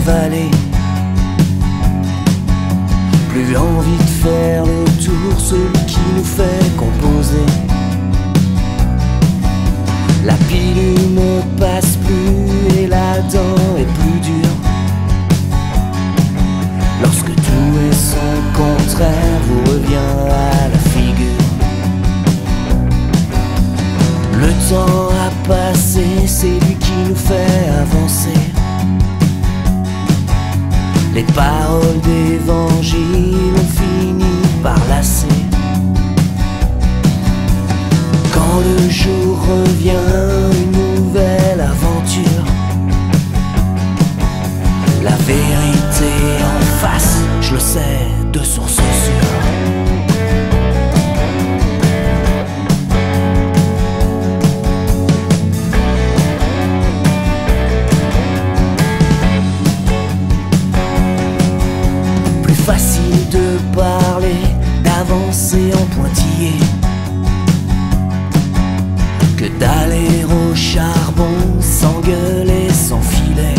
vallée. Plus envie de faire le tour, celui qui nous fait composer. La pilule ne passe plus et la dent est plus dure. Lorsque tout est son contraire, vous revient à la figure. Le temps a passé, fait avancer. Les paroles d'évangile ont fini par lasser. Quand le jour revient, une nouvelle aventure. La vérité en face, je le sais de source d'avancer en pointillé que d'aller au charbon sans gueuler, sans filet.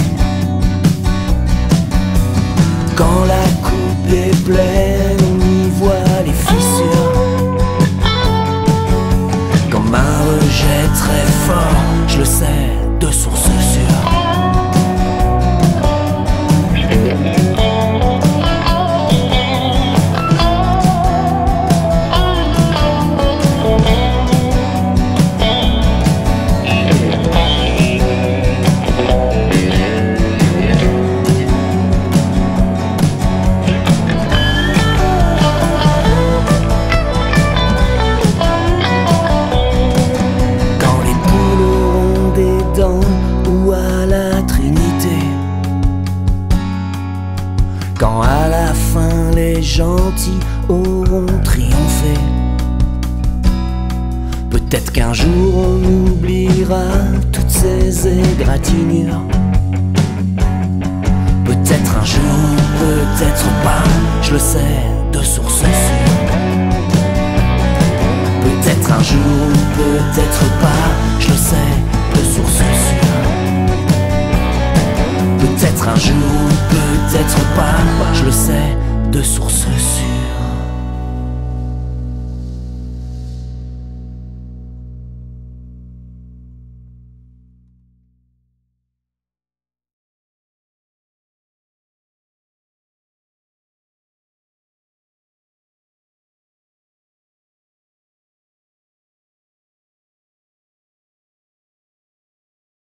Quand la coupe est pleine, Quand à la fin les gentils auront triomphé. Peut-être qu'un jour on oubliera toutes ces égratignures. Peut-être un jour, peut-être pas, je le sais de source sûre. Peut-être un jour, peut-être pas, je le sais de source sûre. Peut-être un jour, peut-être pas, de source sûres.